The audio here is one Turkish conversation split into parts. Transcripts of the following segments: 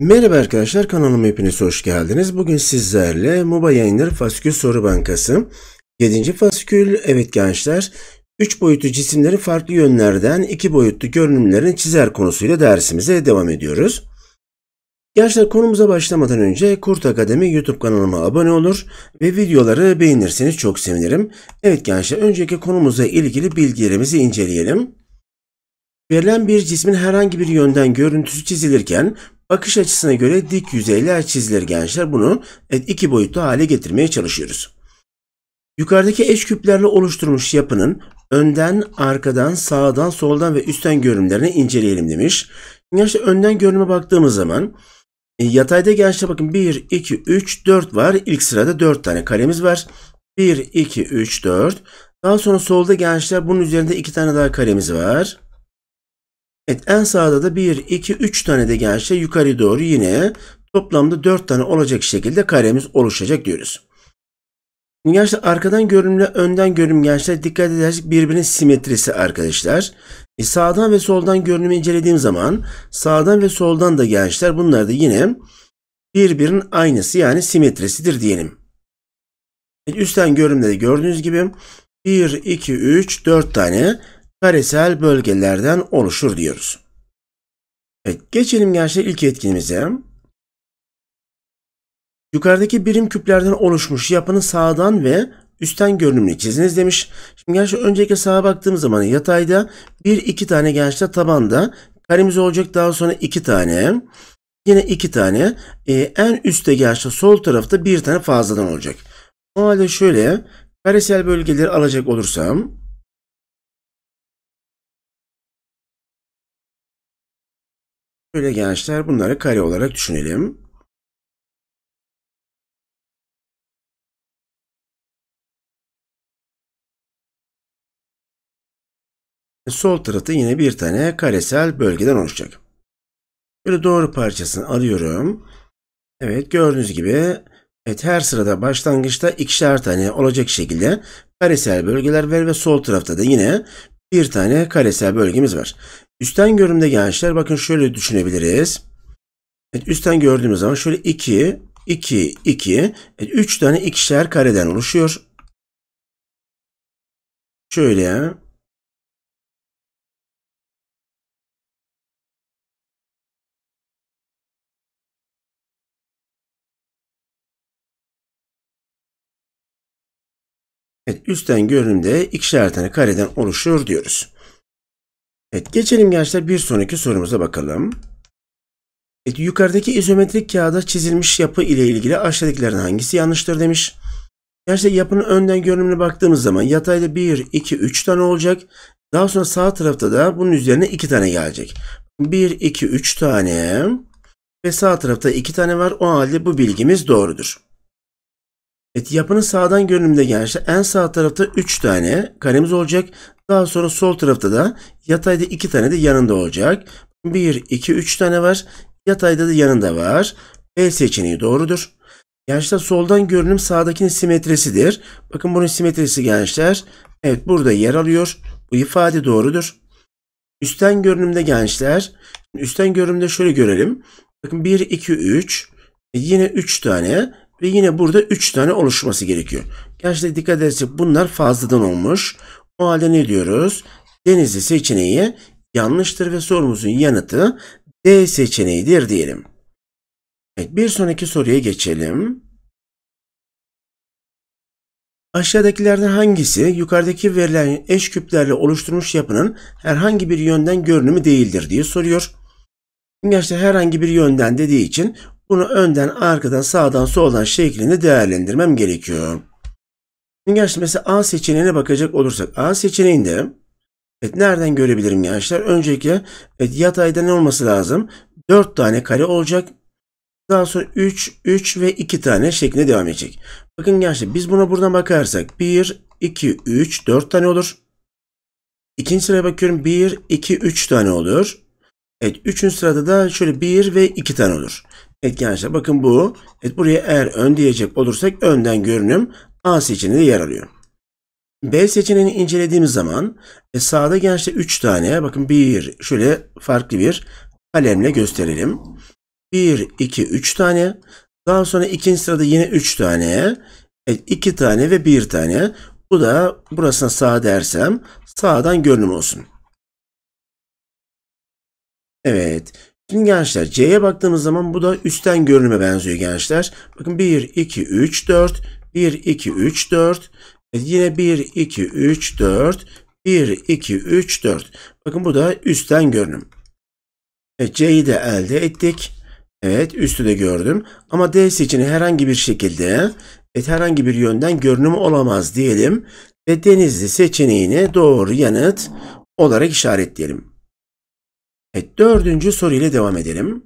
Merhaba arkadaşlar kanalıma hepiniz hoş geldiniz. Bugün sizlerle MOBA yayınları faskül soru bankası. 7. faskül evet gençler 3 boyutlu cisimlerin farklı yönlerden 2 boyutlu görünümlerini çizer konusuyla dersimize devam ediyoruz. Gençler konumuza başlamadan önce Kurt Akademi YouTube kanalıma abone olur ve videoları beğenirseniz çok sevinirim. Evet gençler önceki konumuzla ilgili bilgilerimizi inceleyelim. Verilen bir cismin herhangi bir yönden görüntüsü çizilirken bakış açısına göre dik yüzeyler çizilir gençler. Bunu iki boyutlu hale getirmeye çalışıyoruz. Yukarıdaki eş küplerle oluşturmuş yapının önden, arkadan, sağdan, soldan ve üstten görünümlerini inceleyelim demiş. Gençler önden görünüme baktığımız zaman e, yatayda gençler bakın 1, 2, 3, 4 var. İlk sırada 4 tane karemiz var. 1, 2, 3, 4. Daha sonra solda gençler bunun üzerinde 2 tane daha karemiz var. Evet en sağda da 1, 2, 3 tane de gençler yukarı doğru yine toplamda 4 tane olacak şekilde karemiz oluşacak diyoruz. Gençler arkadan görünümle önden görünüm gençler dikkat edersek birbirinin simetrisi arkadaşlar. E, sağdan ve soldan görünümü incelediğim zaman sağdan ve soldan da gençler bunlar da yine birbirinin aynısı yani simetrisidir diyelim. E, üstten görünümde de gördüğünüz gibi 1, 2, 3, 4 tane karesel bölgelerden oluşur diyoruz. Evet, geçelim gençler ilk etkinimize. Yukarıdaki birim küplerden oluşmuş yapının sağdan ve üstten görünümünü çiziniz demiş. Şimdi gençler önceki sağa baktığımız zaman yatayda bir iki tane gençler tabanda karemiz olacak daha sonra iki tane. Yine iki tane. Ee, en üstte gençler sol tarafta bir tane fazladan olacak. O halde şöyle karesel bölgeleri alacak olursam Şöyle gençler bunları kare olarak düşünelim. Sol tarafta yine bir tane karesel bölgeden oluşacak. Böyle doğru parçasını alıyorum. Evet gördüğünüz gibi evet, her sırada başlangıçta ikişer tane olacak şekilde karesel bölgeler var ve sol tarafta da yine bir tane karesel bölgemiz var. Üstten görünümde gençler bakın şöyle düşünebiliriz. Evet, üstten gördüğümüz zaman şöyle 2, 2, 2, evet, 3 tane ikişer kareden oluşuyor. Şöyle Evet, üstten görünümde ikişer tane kareden oluşuyor diyoruz. Evet, geçelim gençler bir sonraki sorumuza bakalım. Evet, yukarıdaki izometrik kağıda çizilmiş yapı ile ilgili aşağıdakilerin hangisi yanlıştır demiş. Gençler yapının önden görünümüne baktığımız zaman yatayda 1, 2, 3 tane olacak. Daha sonra sağ tarafta da bunun üzerine 2 tane gelecek. 1, 2, 3 tane ve sağ tarafta 2 tane var. O halde bu bilgimiz doğrudur. Evet, yapının sağdan görünümde gençler en sağ tarafta 3 tane karemiz olacak. Daha sonra sol tarafta da yatayda 2 tane de yanında olacak. 1, 2, 3 tane var. Yatayda da yanında var. B seçeneği doğrudur. Gençler soldan görünüm sağdakinin simetrisidir. Bakın bunun simetrisi gençler. Evet burada yer alıyor. Bu ifade doğrudur. Üstten görünümde gençler. Üstten görünümde şöyle görelim. Bakın 1, 2, 3. Yine 3 tane. Ve yine burada 3 tane oluşması gerekiyor. Gençler dikkat edersek bunlar fazladan olmuş. O halde ne diyoruz? Denizli seçeneği yanlıştır ve sorumuzun yanıtı D seçeneğidir diyelim. Evet, bir sonraki soruya geçelim. Aşağıdakilerden hangisi yukarıdaki verilen eş küplerle oluşturmuş yapının herhangi bir yönden görünümü değildir diye soruyor. Gerçekten herhangi bir yönden dediği için bunu önden, arkadan, sağdan, soldan şeklinde değerlendirmem gerekiyor. Gerçi mesela A seçeneğine bakacak olursak A seçeneğinde evet, nereden görebilirim gençler? Öncelikle evet, yatayda ne olması lazım? 4 tane kare olacak. Daha sonra 3, 3 ve 2 tane şeklinde devam edecek. Bakın gençler biz buna buradan bakarsak 1, 2, 3, 4 tane olur. İkinci sıraya bakıyorum 1, 2, 3 tane olur. Evet üçüncü sırada da şöyle 1 ve 2 tane olur. Evet gençler bakın bu. Evet buraya eğer ön diyecek olursak önden görünüm A seçeneğinde yer alıyor. B seçeneğini incelediğimiz zaman e, sağda gençte 3 tane bakın bir şöyle farklı bir kalemle gösterelim. 1, 2, 3 tane. Daha sonra ikinci sırada yine 3 tane. Evet, 2 tane ve 1 tane. Bu da burasına sağ dersem sağdan görünüm olsun. Evet. Şimdi gençler C'ye baktığımız zaman bu da üstten görünüme benziyor gençler. Bakın 1, 2, 3, 4. 1, 2, 3, 4. Evet, yine 1, 2, 3, 4. 1, 2, 3, 4. Bakın bu da üstten görünüm. Evet, C'yi de elde ettik. Evet üstü de gördüm. Ama D seçeneği herhangi bir şekilde evet, herhangi bir yönden görünüm olamaz diyelim. Ve Denizli seçeneğini doğru yanıt olarak işaretleyelim. Evet, dördüncü soruyla devam edelim.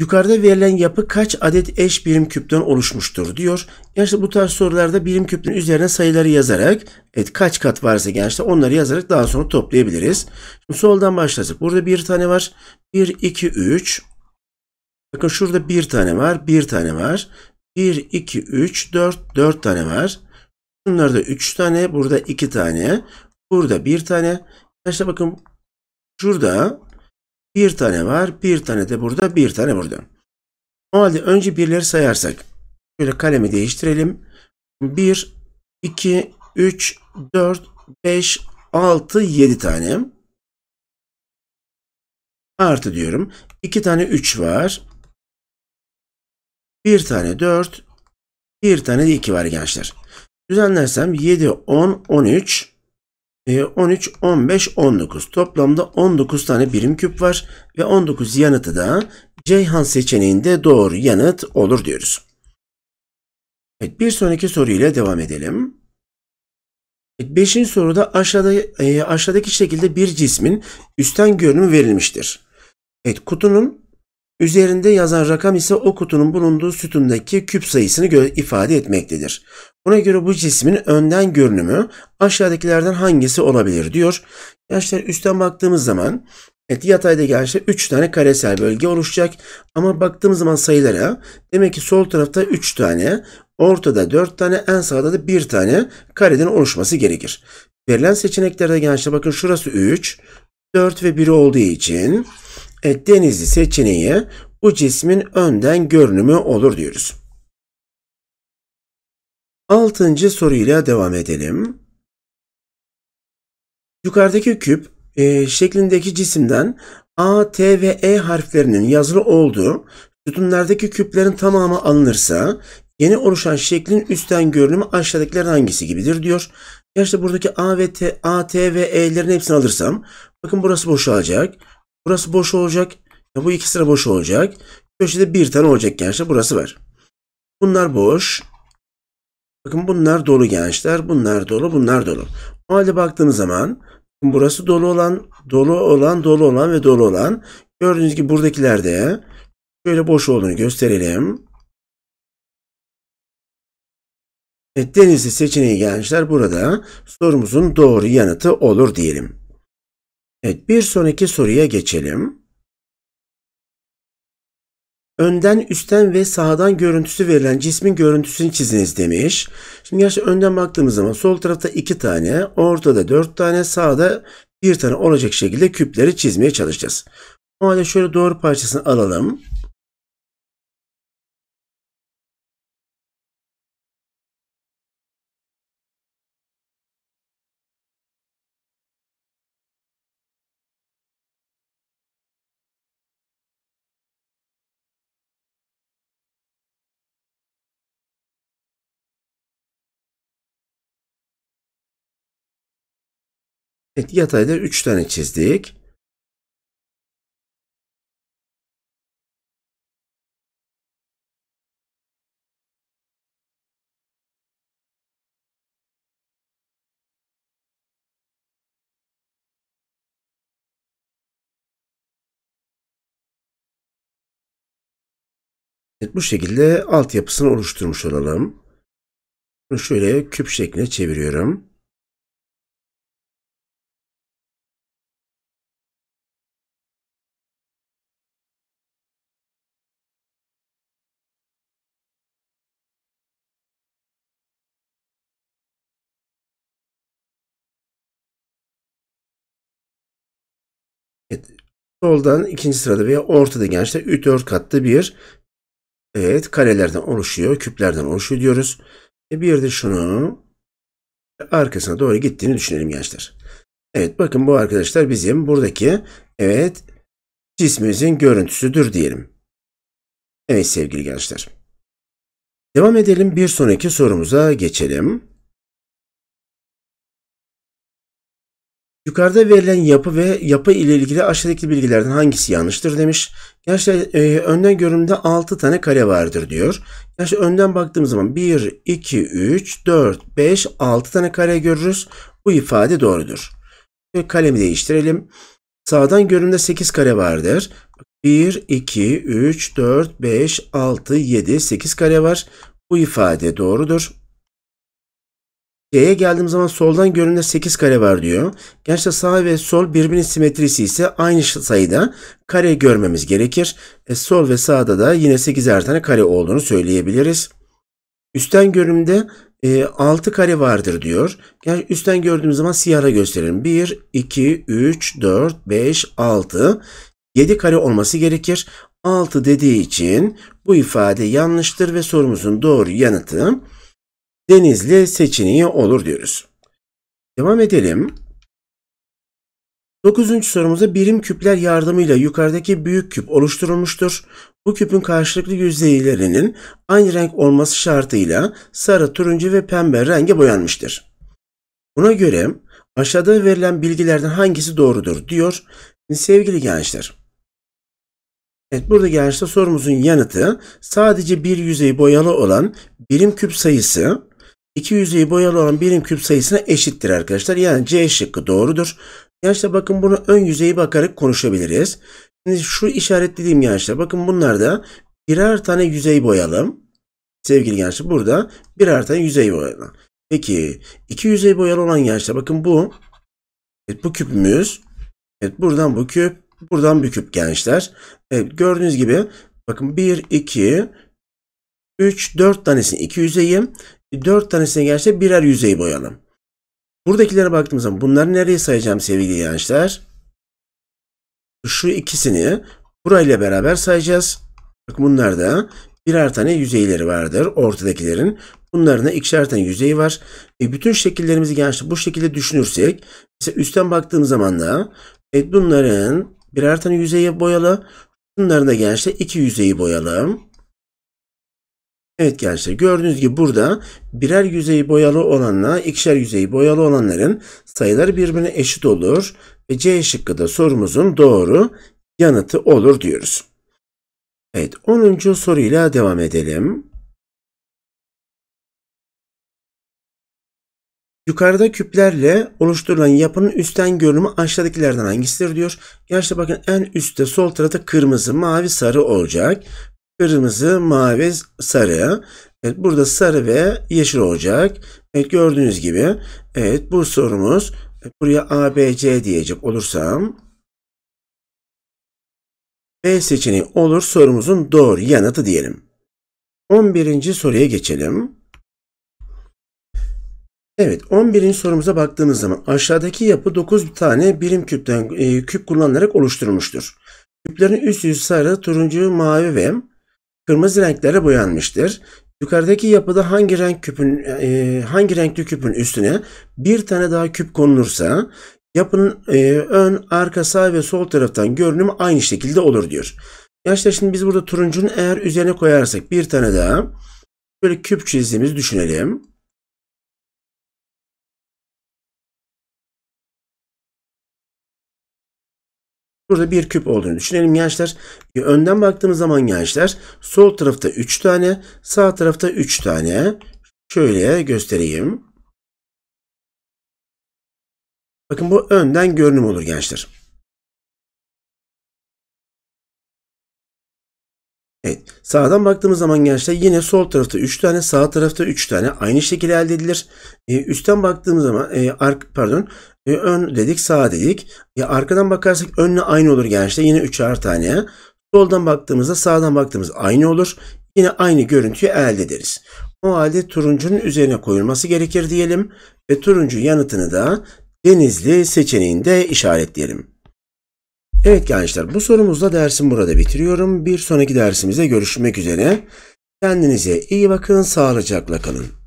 Yukarıda verilen yapı kaç adet eş birim küpten oluşmuştur diyor. Gençler bu tarz sorularda birim küpün üzerine sayıları yazarak evet kaç kat varsa gençler onları yazarak daha sonra toplayabiliriz. Şimdi soldan başlasak. Burada bir tane var. 1, 2, 3. Bakın şurada bir tane var. Bir tane var. 1, 2, 3, 4. 4 tane var. Bunlarda 3 tane. Burada 2 tane. Burada bir tane. Gençler bakın şurada bir tane var. Bir tane de burada. Bir tane burada. O halde önce birleri sayarsak. Şöyle kalemi değiştirelim. 1, 2, 3, 4, 5, 6, 7 tane. Artı diyorum. 2 tane 3 var. Bir tane 4. Bir tane de 2 var gençler. Düzenlersem 7, 10, 13. 13, 15, 19. Toplamda 19 tane birim küp var ve 19 yanıtı da Ceyhan seçeneğinde doğru yanıt olur diyoruz. Evet, bir sonraki soruyla devam edelim. Beşinci soruda aşağıda, e, aşağıdaki şekilde bir cismin üstten görünümü verilmiştir. Evet, kutunun üzerinde yazan rakam ise o kutunun bulunduğu sütundaki küp sayısını ifade etmektedir. Buna göre bu cismin önden görünümü aşağıdakilerden hangisi olabilir diyor. Gençler üstten baktığımız zaman evet yatayda gençler 3 tane karesel bölge oluşacak. Ama baktığımız zaman sayılara demek ki sol tarafta 3 tane, ortada 4 tane, en sağda da 1 tane kareden oluşması gerekir. Verilen seçeneklerde gençler bakın şurası 3, 4 ve 1 olduğu için denizli seçeneği bu cismin önden görünümü olur diyoruz. Altıncı soruyla devam edelim. Yukarıdaki küp e, şeklindeki cisimden A, T ve E harflerinin yazılı olduğu sütunlardaki küplerin tamamı alınırsa yeni oluşan şeklin üstten görünümü aşağıdakilerden hangisi gibidir diyor. Ya işte buradaki A ve T, A, T ve E'lerin hepsini alırsam bakın burası boşalacak. Burası boş olacak. Ya bu iki sıra boş olacak. Köşede bir tane olacak gençler. Burası var. Bunlar boş. Bakın bunlar dolu gençler. Bunlar dolu, bunlar dolu. O halde baktığımız zaman burası dolu olan, dolu olan, dolu olan ve dolu olan. Gördüğünüz gibi buradakilerde şöyle boş olduğunu gösterelim. Evet, denizli seçeneği gençler burada sorumuzun doğru yanıtı olur diyelim. Evet, bir sonraki soruya geçelim. Önden, üstten ve sağdan görüntüsü verilen cismin görüntüsünü çiziniz demiş. Şimdi gerçi önden baktığımız zaman sol tarafta iki tane, ortada dört tane, sağda bir tane olacak şekilde küpleri çizmeye çalışacağız. O halde şöyle doğru parçasını alalım. Evet, yatayda 3 tane çizdik. Evet, bu şekilde altyapısını oluşturmuş olalım. Şöyle küp şekline çeviriyorum. Soldan ikinci sırada veya ortada gençler 3 4 katlı bir evet karelerden oluşuyor, küplerden oluşuyor diyoruz. E bir de şunu arkasına doğru gittiğini düşünelim gençler. Evet bakın bu arkadaşlar bizim buradaki evet cismimizin görüntüsüdür diyelim. Evet sevgili gençler. Devam edelim bir sonraki sorumuza geçelim. Yukarıda verilen yapı ve yapı ile ilgili aşağıdaki bilgilerden hangisi yanlıştır demiş. Gerçi e, önden görünümde 6 tane kare vardır diyor. Gerçi önden baktığımız zaman 1, 2, 3, 4, 5, 6 tane kare görürüz. Bu ifade doğrudur. Ve kalemi değiştirelim. Sağdan görünümde 8 kare vardır. 1, 2, 3, 4, 5, 6, 7, 8 kare var. Bu ifade doğrudur. C'ye geldiğim zaman soldan görünümde 8 kare var diyor. Gerçi sağ ve sol birbirinin simetrisi ise aynı sayıda kare görmemiz gerekir. E, sol ve sağda da yine 8'er tane kare olduğunu söyleyebiliriz. Üstten görünümde e, 6 kare vardır diyor. Yani üstten gördüğümüz zaman siyahla gösterelim. 1, 2, 3, 4, 5, 6, 7 kare olması gerekir. 6 dediği için bu ifade yanlıştır ve sorumuzun doğru yanıtı Denizli seçeneği olur diyoruz. Devam edelim. Dokuzuncu sorumuzda birim küpler yardımıyla yukarıdaki büyük küp oluşturulmuştur. Bu küpün karşılıklı yüzeylerinin aynı renk olması şartıyla sarı, turuncu ve pembe renge boyanmıştır. Buna göre aşağıda verilen bilgilerden hangisi doğrudur diyor. Sevgili gençler. Evet burada gençler sorumuzun yanıtı sadece bir yüzey boyalı olan birim küp sayısı iki yüzeyi boyalı olan birim küp sayısına eşittir arkadaşlar. Yani C şıkkı doğrudur. Gençler bakın bunu ön yüzeyi bakarak konuşabiliriz. Şimdi şu işaretlediğim gençler bakın bunlarda birer tane yüzey boyalı. Sevgili gençler burada birer tane yüzey boyalı. Peki iki yüzey boyalı olan gençler bakın bu evet, bu küpümüz. Evet buradan bu küp buradan bir küp gençler. Evet gördüğünüz gibi bakın 1 2 3 4 tanesini iki yüzeyi 4 tanesine gelse birer yüzey boyalım. Buradakilere baktığımız zaman bunları nereye sayacağım sevgili gençler? Şu ikisini burayla beraber sayacağız. Bak bunlar da birer tane yüzeyleri vardır ortadakilerin. Bunların da ikişer tane yüzeyi var. E bütün şekillerimizi gençler bu şekilde düşünürsek mesela üstten baktığımız zaman da evet bunların birer tane yüzeyi boyalı. Bunların da gençler iki yüzeyi boyalı. Evet gençler gördüğünüz gibi burada birer yüzeyi boyalı olanla ikişer yüzeyi boyalı olanların sayıları birbirine eşit olur ve C şıkkı da sorumuzun doğru yanıtı olur diyoruz. Evet 10. soruyla devam edelim. Yukarıda küplerle oluşturulan yapının üstten görünümü aşağıdakilerden hangisidir diyor. Gençler bakın en üstte sol tarafta kırmızı, mavi, sarı olacak. Kırmızı, mavi, sarı. Evet burada sarı ve yeşil olacak. Evet gördüğünüz gibi. Evet bu sorumuz buraya A, B, C diyecek olursam B seçeneği olur sorumuzun doğru yanıtı diyelim. 11. soruya geçelim. Evet 11. sorumuza baktığımız zaman aşağıdaki yapı 9 tane birim küpten e, küp kullanılarak oluşturulmuştur. Küplerin üst yüzü sarı, turuncu, mavi ve kırmızı renklere boyanmıştır. Yukarıdaki yapıda hangi renk küpün e, hangi renkli küpün üstüne bir tane daha küp konulursa yapının e, ön, arka, sağ ve sol taraftan görünümü aynı şekilde olur diyor. Yaşlar şimdi biz burada turuncunun eğer üzerine koyarsak bir tane daha böyle küp çizdiğimizi düşünelim. Burada bir küp olduğunu düşünelim gençler. Önden baktığımız zaman gençler sol tarafta 3 tane, sağ tarafta 3 tane. Şöyle göstereyim. Bakın bu önden görünüm olur gençler. Evet. Sağdan baktığımız zaman gençler yine sol tarafta 3 tane, sağ tarafta 3 tane aynı şekilde elde edilir. Ee, üstten baktığımız zaman e, ark, pardon e, ön dedik, sağ dedik. E, arkadan bakarsak önle aynı olur gençler. Yine 3'er tane. Soldan baktığımızda sağdan baktığımız aynı olur. Yine aynı görüntüyü elde ederiz. O halde turuncunun üzerine koyulması gerekir diyelim. Ve turuncu yanıtını da denizli seçeneğinde işaretleyelim. Evet gençler bu sorumuzla dersim burada bitiriyorum. Bir sonraki dersimizde görüşmek üzere. Kendinize iyi bakın, sağlıcakla kalın.